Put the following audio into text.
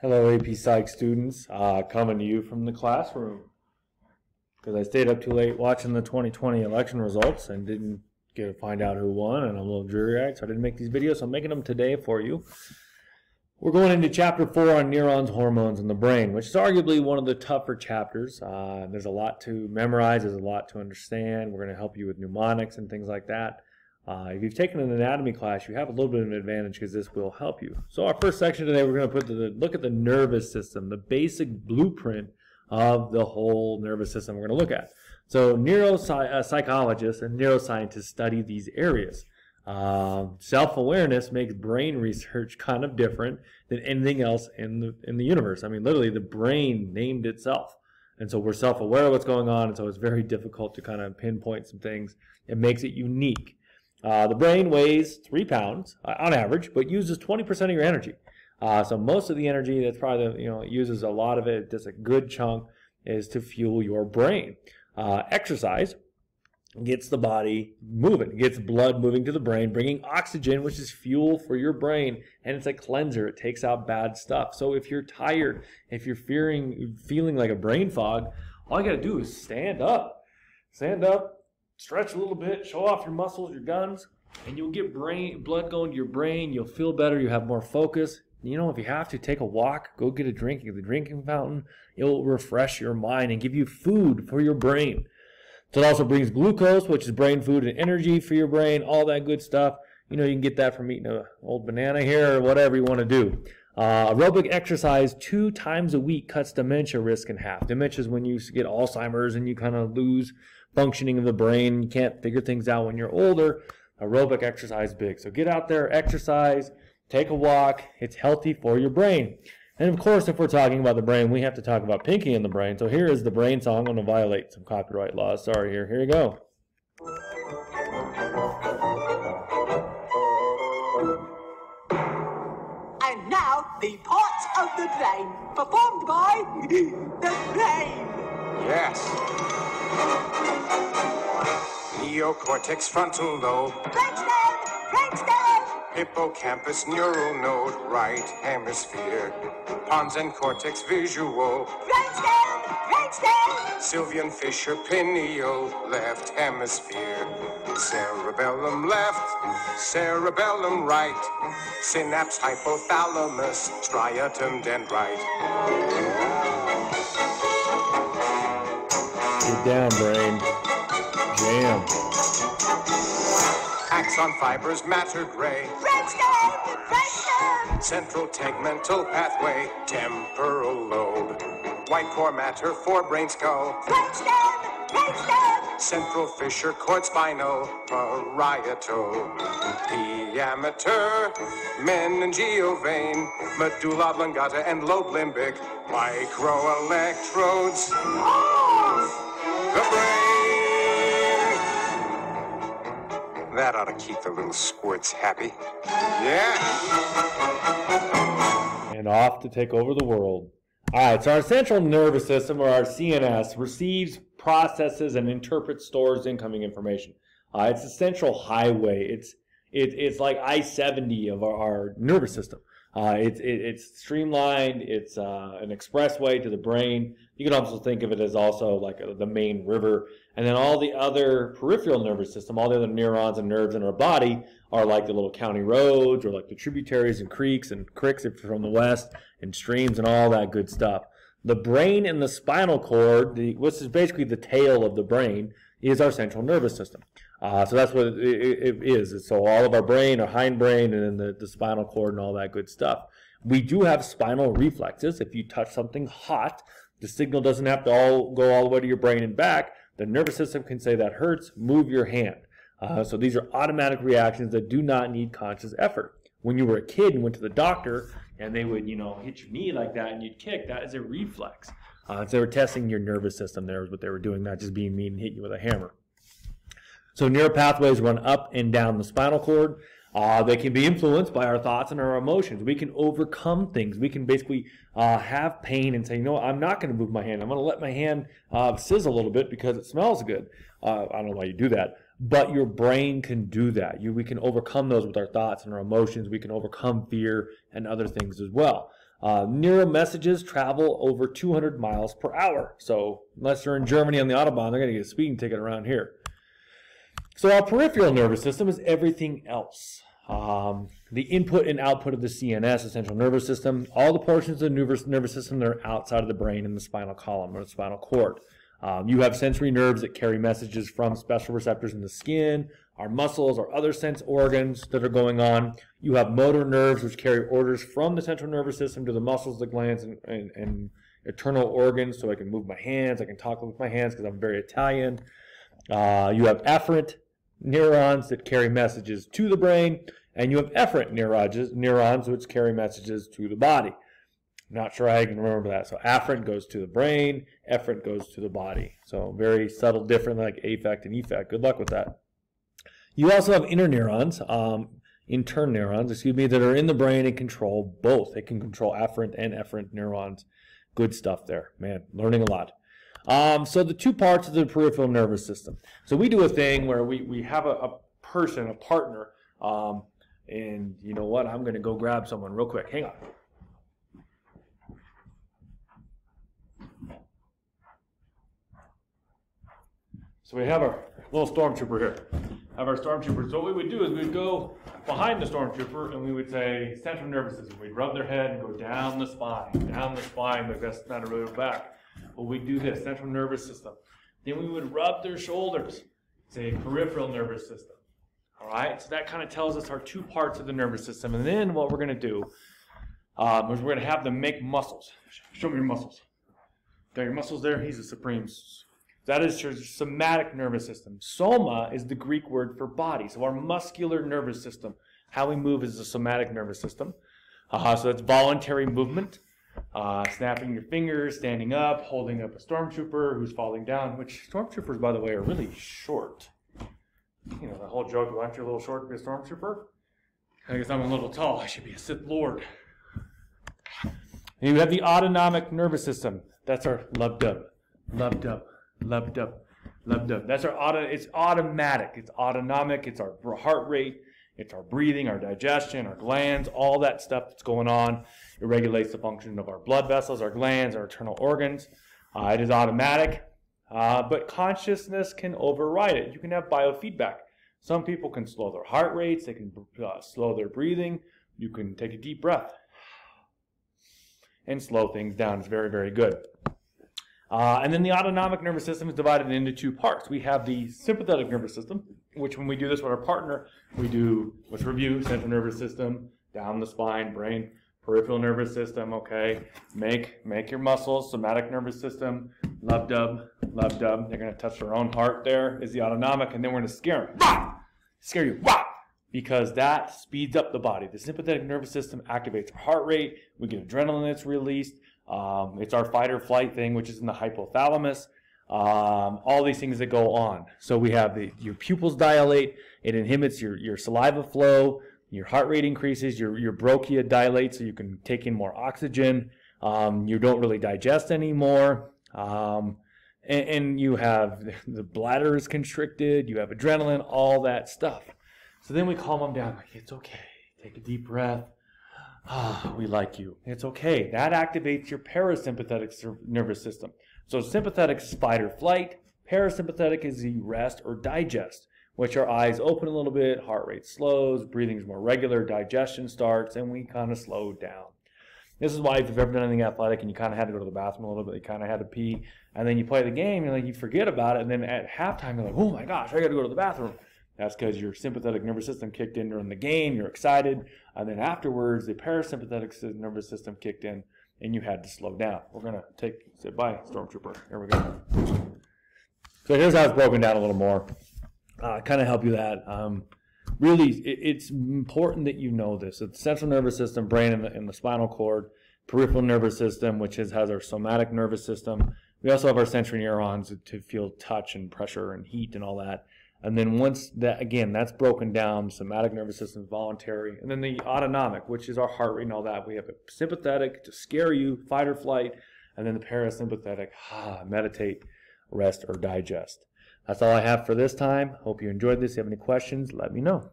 Hello, AP Psych students. Uh, coming to you from the classroom because I stayed up too late watching the 2020 election results and didn't get to find out who won, and I'm a little dreary-eyed, so I didn't make these videos. So I'm making them today for you. We're going into chapter four on neurons, hormones, and the brain, which is arguably one of the tougher chapters. Uh, there's a lot to memorize. There's a lot to understand. We're going to help you with mnemonics and things like that. Uh, if you've taken an anatomy class, you have a little bit of an advantage because this will help you. So our first section today, we're going to put the look at the nervous system, the basic blueprint of the whole nervous system we're going to look at. So neuropsychologists uh, and neuroscientists study these areas. Um, self-awareness makes brain research kind of different than anything else in the in the universe. I mean, literally, the brain named itself, and so we're self-aware of what's going on, and so it's very difficult to kind of pinpoint some things. It makes it unique. Uh, the brain weighs three pounds uh, on average, but uses 20% of your energy. Uh, so most of the energy that's probably, the, you know, uses a lot of it, just a good chunk, is to fuel your brain. Uh, exercise gets the body moving, gets blood moving to the brain, bringing oxygen, which is fuel for your brain, and it's a cleanser. It takes out bad stuff. So if you're tired, if you're fearing, feeling like a brain fog, all you got to do is stand up. Stand up, stretch a little bit, show off your muscles, your guns, and you'll get brain blood going to your brain. You'll feel better. You have more focus. You know, if you have to take a walk, go get a drink at the drinking fountain. It'll refresh your mind and give you food for your brain. So it also brings glucose, which is brain food and energy for your brain, all that good stuff. You know, you can get that from eating an old banana here or whatever you want to do. Uh, aerobic exercise two times a week cuts dementia risk in half. Dementia is when you get Alzheimer's and you kind of lose functioning of the brain. You can't figure things out when you're older. Aerobic exercise big. So get out there, exercise, take a walk. It's healthy for your brain. And of course, if we're talking about the brain, we have to talk about Pinky and the Brain. So here is the brain song. I'm going to violate some copyright laws. Sorry, here. Here you go. And now, the parts of the brain, performed by the brain. Yes. Neocortex frontal lobe. Brainstem, brainstem. Hippocampus neural node, right hemisphere. Pons and cortex visual. Brainstem, brainstem. Sylvian fissure pineal, left hemisphere. Cerebellum left, cerebellum right. Synapse hypothalamus, striatum dendrite. Get down, brain. Jam. Axon fibers matter gray. Brainstem, brainstem. Central tegmental pathway, temporal lobe. White core matter for brain skull. Brainstem, brainstem. Central fissure cord spinal, parietal. Dura mater, meningeal vein, medulla oblongata and lobe limbic. Microelectrodes. The brain. That ought to keep the little squirts happy. Yeah. and off to take over the world. All right, so our central nervous system, or our CNS, receives, processes, and interprets, stores incoming information. Uh, it's a central highway. It's it, it's like I-70 of our, our nervous system. Uh, it's it, it's streamlined. It's uh, an expressway to the brain. You can also think of it as also like a, the main river, and then all the other peripheral nervous system, all the other neurons and nerves in our body are like the little county roads or like the tributaries and creeks and creeks from the west and streams and all that good stuff. The brain and the spinal cord, the, which is basically the tail of the brain, is our central nervous system. Uh, so that's what it, it is. So all of our brain, our hindbrain, and then the, the spinal cord and all that good stuff. We do have spinal reflexes. If you touch something hot, the signal doesn't have to all go all the way to your brain and back. The nervous system can say that hurts, move your hand. Uh, so these are automatic reactions that do not need conscious effort. When you were a kid and went to the doctor and they would, you know, hit your knee like that and you'd kick, that is a reflex. Uh, so they were testing your nervous system there is what they were doing, not just being mean and hit you with a hammer. So neural pathways run up and down the spinal cord. Uh, they can be influenced by our thoughts and our emotions. We can overcome things. We can basically uh, have pain and say, you know, what, I'm not going to move my hand. I'm going to let my hand uh, sizzle a little bit because it smells good. Uh, I don't know why you do that, but your brain can do that. You, we can overcome those with our thoughts and our emotions. We can overcome fear and other things as well. Uh, neural messages travel over 200 miles per hour. So unless you're in Germany on the Autobahn, they're going to get a speeding ticket around here. So our peripheral nervous system is everything else. Um, the input and output of the CNS, the central nervous system, all the portions of the nervous, system that are outside of the brain in the spinal column or the spinal cord. Um, you have sensory nerves that carry messages from special receptors in the skin, our muscles, our other sense organs that are going on. You have motor nerves which carry orders from the central nervous system to the muscles, the glands, and, and, and internal organs. So I can move my hands, I can talk with my hands because I'm very Italian. Uh, you have afferent neurons that carry messages to the brain, and you have efferent neurons, neurons which carry messages to the body. I'm not sure I can remember that. So afferent goes to the brain, efferent goes to the body. So very subtle, different like affect and effect. Good luck with that. You also have interneurons, um, interneurons, excuse me, that are in the brain and control both. They can control afferent and efferent neurons. Good stuff there, man. Learning a lot. Um, so the two parts of the peripheral nervous system. So we do a thing where we, we have a, a person, a partner, um, and you know what? I'm going to go grab someone real quick. Hang on. So we have our little stormtrooper here. Have our stormtrooper. So what we would do is we'd go behind the stormtrooper and we would say central nervous system. We'd rub their head and go down the spine, down the spine, but that's not a really back. But we'd do this, central nervous system. Then we would rub their shoulders, say peripheral nervous system. All right, so that kind of tells us our two parts of the nervous system. And then what we're going to do um, is we're going to have them make muscles. Show me your muscles. Got your muscles there? He's a supreme that is your somatic nervous system. Soma is the Greek word for body. So our muscular nervous system, how we move is the somatic nervous system. Uh, so that's voluntary movement. Uh, snapping your fingers, standing up, holding up a stormtrooper who's falling down, which stormtroopers, by the way, are really short. You know, the whole joke, why aren't you a little short to be a stormtrooper? I guess I'm a little tall. I should be a Sith Lord. And you have the autonomic nervous system. That's our lub dub. Lub dub. Lub dub. Lub dub. That's our auto, it's automatic. It's autonomic. It's our heart rate. It's our breathing, our digestion, our glands, all that stuff that's going on. It regulates the function of our blood vessels, our glands, our internal organs. Uh, it is automatic, uh, but consciousness can override it. You can have biofeedback. Some people can slow their heart rates, they can uh, slow their breathing. You can take a deep breath and slow things down. It's very, very good. Uh, and then the autonomic nervous system is divided into two parts. We have the sympathetic nervous system, which when we do this with our partner, we do, let's review, central nervous system, down the spine, brain, peripheral nervous system, okay. Make make your muscles, somatic nervous system, love dub, love dub. They're to touch their own heart there is the autonomic, and then we're to scare them. Scare you. Because that speeds up the body. The sympathetic nervous system activates our heart rate. We get adrenaline that's released. Um, it's our fight or flight thing, which is in the hypothalamus. Um, all these things that go on. So we have the, your pupils dilate. It inhibits your, your saliva flow. Your heart rate increases. Your, your bronchia dilates so you can take in more oxygen. Um, you don't really digest anymore. Um, and, and you have the bladder is constricted. You have adrenaline, all that stuff. So then we calm them down. Like, it's okay. Take a deep breath. Ah, we like you. It's okay. That activates your parasympathetic nervous system. So sympathetic is fight or flight. Parasympathetic is the rest or digest, which our eyes open a little bit, heart rate slows, breathing is more regular, digestion starts, and we kind of slow down. This is why if you've ever done anything athletic and you kind of had to go to the bathroom a little bit, you kind of had to pee, and then you play the game, and like you forget about it, and then at halftime you're like, oh my gosh, I got to go to the bathroom. That's because your sympathetic nervous system kicked in during the game, you're excited, and then afterwards the parasympathetic nervous system kicked in and you had to slow down. We're going to take, say bye, Stormtrooper. Here we go. So here's how it's broken down a little more. Uh, kind of help you that. Um, really, it, it's important that you know this. It's the central nervous system, brain, and the, and the spinal cord, peripheral nervous system, which is, has our somatic nervous system. We also have our sensory neurons to feel touch and pressure and heat and all that. And then once that, again, that's broken down, somatic nervous system voluntary. And then the autonomic, which is our heart rate and all that. We have a sympathetic to scare you, fight or flight. And then the parasympathetic, ah, meditate, rest, or digest. That's all I have for this time. Hope you enjoyed this. If you have any questions, let me know.